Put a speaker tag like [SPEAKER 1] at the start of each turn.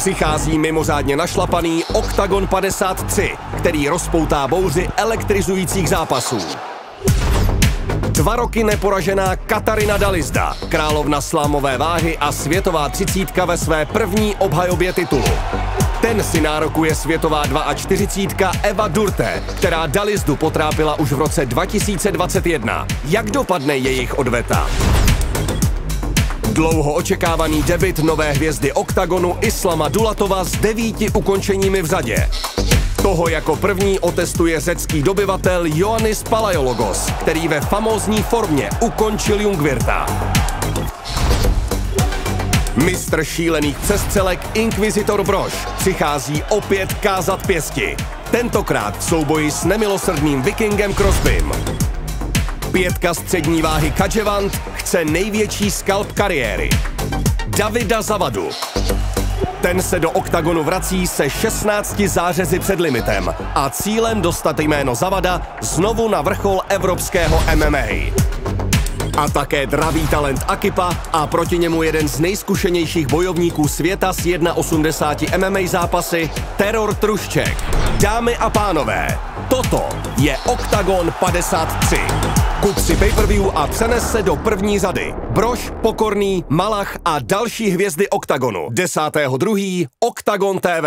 [SPEAKER 1] Přichází mimořádně našlapaný Octagon 53, který rozpoutá bouři elektrizujících zápasů. Dva roky neporažená Katarina Dalizda, královna slámové váhy a světová třicítka ve své první obhajobě titulu. Ten si nárokuje světová 42 Eva Durte, která Dalizdu potrápila už v roce 2021. Jak dopadne jejich odveta? Dlouho očekávaný debit nové hvězdy OKTAGONu Islama Dulatova s devíti ukončeními v řadě. Toho jako první otestuje řecký dobyvatel Ioannis Palaiologos, který ve famózní formě ukončil Jungvirta. Mistr šílených přestřelek Inquisitor Brož přichází opět kázat pěsti. Tentokrát v souboji s nemilosrdným vikingem Crosbym. Pětka střední váhy Kadževant chce největší skalp kariéry. Davida Zavadu. Ten se do oktagonu vrací se 16 zářezy před limitem a cílem dostat jméno Zavada znovu na vrchol evropského MMA. A také dravý talent Akipa a proti němu jeden z nejzkušenějších bojovníků světa s 1,80 MMA zápasy, Teror Trušček. Dámy a pánové, toto je Octagon 53. Kup si pay-per-view a přenes se do první řady. Brož, Pokorný, Malach a další hvězdy Octagonu. 10.2. Octagon TV.